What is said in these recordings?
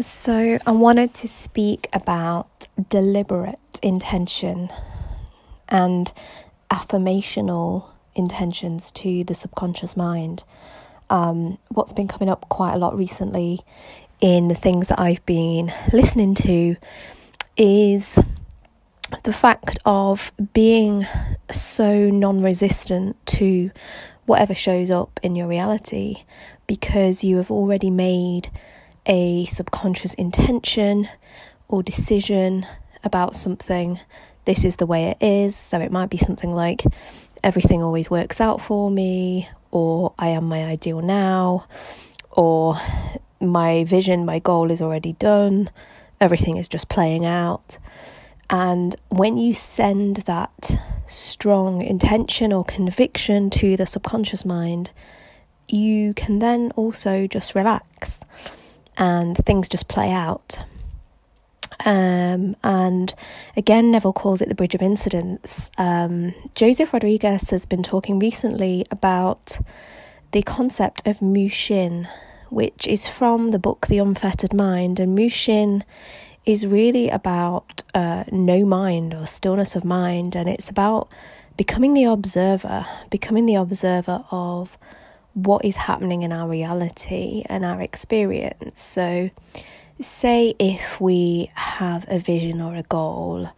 So, I wanted to speak about deliberate intention and affirmational intentions to the subconscious mind. Um, what's been coming up quite a lot recently in the things that I've been listening to is the fact of being so non resistant to whatever shows up in your reality because you have already made a subconscious intention or decision about something. This is the way it is. So it might be something like everything always works out for me, or I am my ideal now, or my vision, my goal is already done, everything is just playing out. And when you send that strong intention or conviction to the subconscious mind, you can then also just relax and things just play out. Um, and again, Neville calls it the bridge of incidents. Um, Joseph Rodriguez has been talking recently about the concept of Mushin, which is from the book The Unfettered Mind. And Mushin is really about uh, no mind or stillness of mind, and it's about becoming the observer, becoming the observer of what is happening in our reality and our experience. So, say if we have a vision or a goal,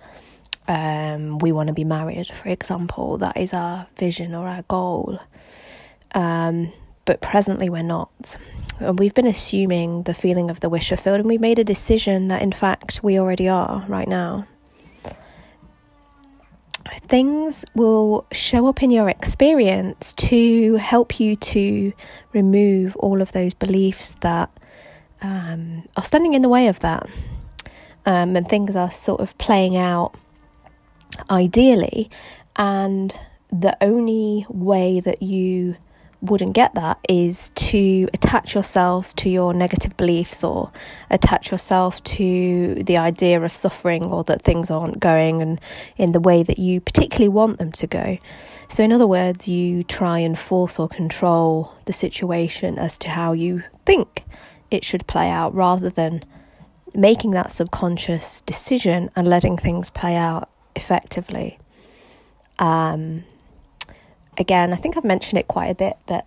um, we want to be married, for example, that is our vision or our goal, um, but presently we're not. And we've been assuming the feeling of the wish fulfilled, and we've made a decision that in fact we already are right now things will show up in your experience to help you to remove all of those beliefs that um, are standing in the way of that. Um, and things are sort of playing out ideally, and the only way that you wouldn't get that is to attach yourselves to your negative beliefs or attach yourself to the idea of suffering or that things aren't going and in the way that you particularly want them to go. So, in other words, you try and force or control the situation as to how you think it should play out rather than making that subconscious decision and letting things play out effectively. Um, again, I think I've mentioned it quite a bit, but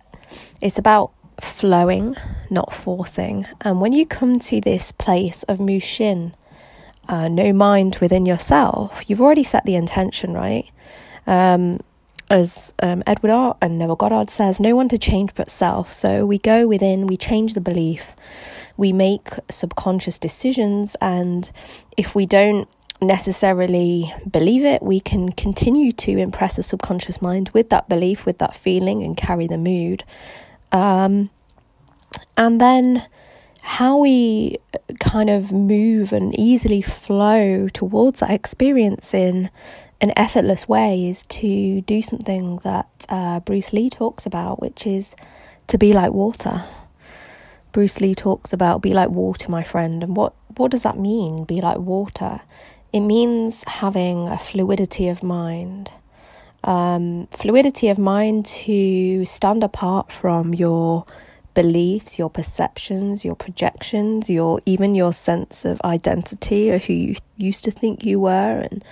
it's about flowing, not forcing. And when you come to this place of Mushin, uh, no mind within yourself, you've already set the intention, right? Um, as um, Edward Art and Neville Goddard says, no one to change but self. So we go within, we change the belief, we make subconscious decisions, and if we don't necessarily believe it, we can continue to impress the subconscious mind with that belief, with that feeling, and carry the mood. Um, and then how we kind of move and easily flow towards that experience in an effortless way is to do something that uh, Bruce Lee talks about, which is to be like water. Bruce Lee talks about be like water, my friend. And what, what does that mean, be like water? It means having a fluidity of mind. Um, fluidity of mind to stand apart from your beliefs, your perceptions, your projections, your even your sense of identity or who you used to think you were, and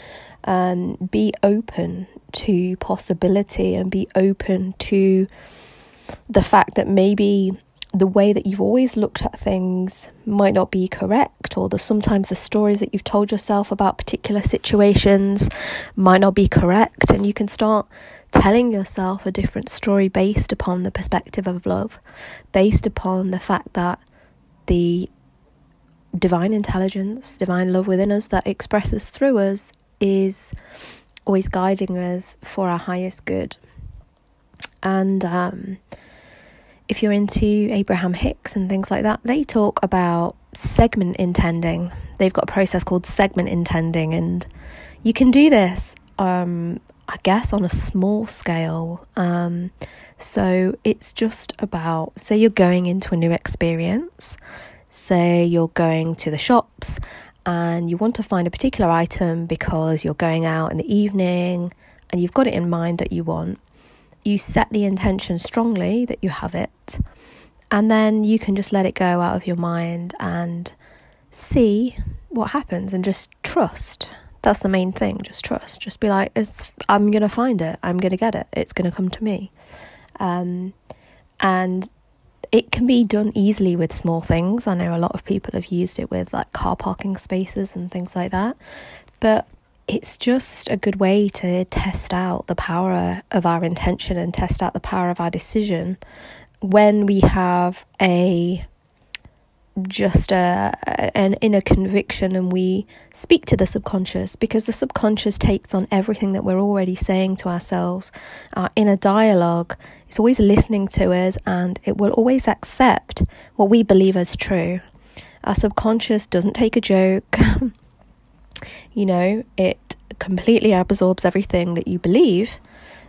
um, be open to possibility and be open to the fact that maybe the way that you've always looked at things might not be correct, or the sometimes the stories that you've told yourself about particular situations might not be correct, and you can start telling yourself a different story based upon the perspective of love, based upon the fact that the divine intelligence, divine love within us that expresses through us is always guiding us for our highest good. And um, if you're into Abraham Hicks and things like that, they talk about segment intending. They've got a process called segment intending, and you can do this, um, I guess, on a small scale. Um, so it's just about, say, you're going into a new experience, say, you're going to the shops and you want to find a particular item because you're going out in the evening and you've got it in mind that you want you set the intention strongly that you have it, and then you can just let it go out of your mind and see what happens and just trust. That's the main thing. Just trust. Just be like, I'm going to find it. I'm going to get it. It's going to come to me. Um, and it can be done easily with small things. I know a lot of people have used it with like car parking spaces and things like that. But it's just a good way to test out the power of our intention and test out the power of our decision when we have a just a an inner conviction and we speak to the subconscious because the subconscious takes on everything that we're already saying to ourselves. Our inner dialogue it's always listening to us and it will always accept what we believe as true. Our subconscious doesn't take a joke you know it completely absorbs everything that you believe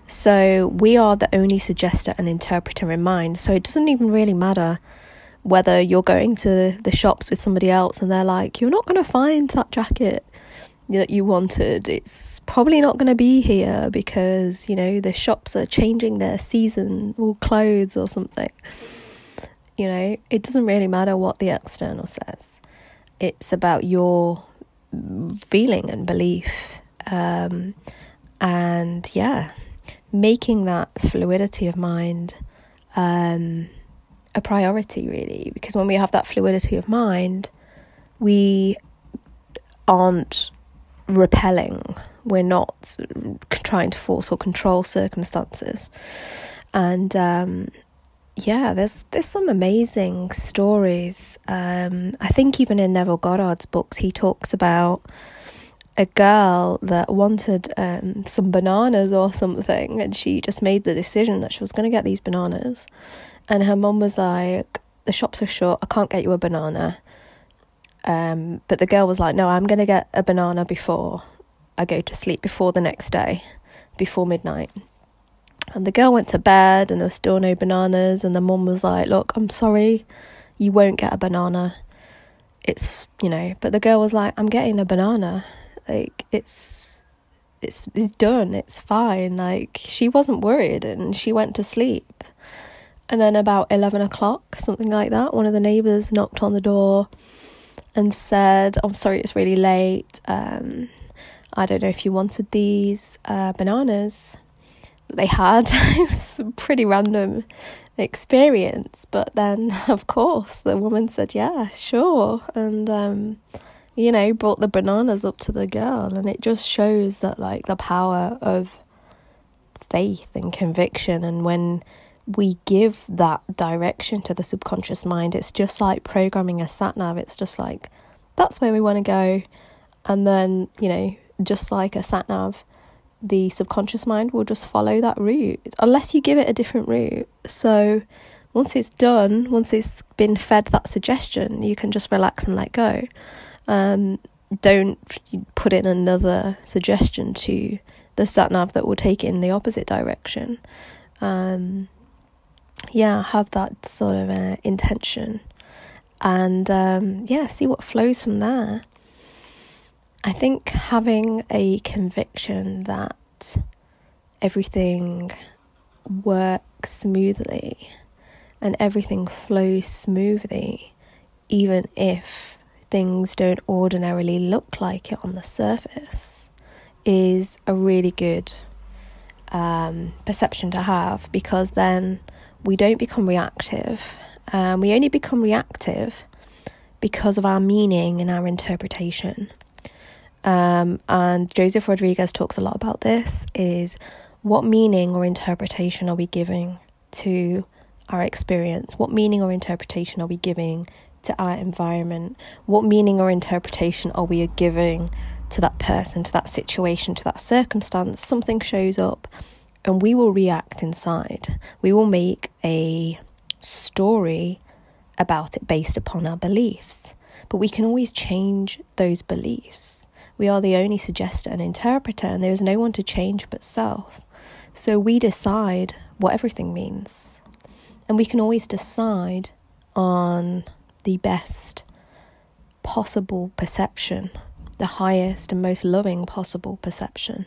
so we are the only suggester and interpreter in mind so it doesn't even really matter whether you're going to the shops with somebody else and they're like, you're not going to find that jacket that you wanted. It's probably not going to be here because, you know, the shops are changing their season or clothes or something. You know, it doesn't really matter what the external says, it's about your feeling and belief. Um, and yeah, making that fluidity of mind. Um, a priority, really, because when we have that fluidity of mind, we aren't repelling, we're not trying to force or control circumstances. And um, yeah, there's there's some amazing stories. Um, I think even in Neville Goddard's books, he talks about a girl that wanted um, some bananas or something, and she just made the decision that she was going to get these bananas, and her mum was like, The shops are shut, I can't get you a banana. Um, but the girl was like, No, I'm going to get a banana before I go to sleep, before the next day, before midnight. And the girl went to bed and there were still no bananas. And the mum was like, Look, I'm sorry, you won't get a banana. It's, you know, but the girl was like, I'm getting a banana. Like, it's, it's, it's done. It's fine. Like, she wasn't worried and she went to sleep. And then about 11 o'clock, something like that, one of the neighbours knocked on the door and said, I'm sorry, it's really late. Um, I don't know if you wanted these uh, bananas. They had. it was a pretty random experience. But then, of course, the woman said, Yeah, sure. And, um, you know, brought the bananas up to the girl. And it just shows that, like, the power of faith and conviction. And when we give that direction to the subconscious mind. It's just like programming a sat nav. It's just like, that's where we want to go. And then, you know, just like a sat nav, the subconscious mind will just follow that route unless you give it a different route. So once it's done, once it's been fed that suggestion, you can just relax and let go. Um, don't put in another suggestion to the sat nav that will take it in the opposite direction. Um, yeah, have that sort of uh, intention and um, yeah, see what flows from there. I think having a conviction everything works smoothly and everything flows smoothly, even if things don't ordinarily look like it on the surface, is a really good um, perception to have because then we don't become reactive. Um, we only become reactive because of our meaning and our interpretation. Um, and Joseph Rodriguez talks a lot about this is what meaning or interpretation are we giving to our experience? What meaning or interpretation are we giving to our environment? What meaning or interpretation are we giving to that person, to that situation, to that circumstance? Something shows up and we will react inside. We will make a story about it based upon our beliefs, but we can always change those beliefs. We are the only suggester and interpreter, and there is no one to change but self. So we decide what everything means, and we can always decide on the best possible perception, the highest and most loving possible perception.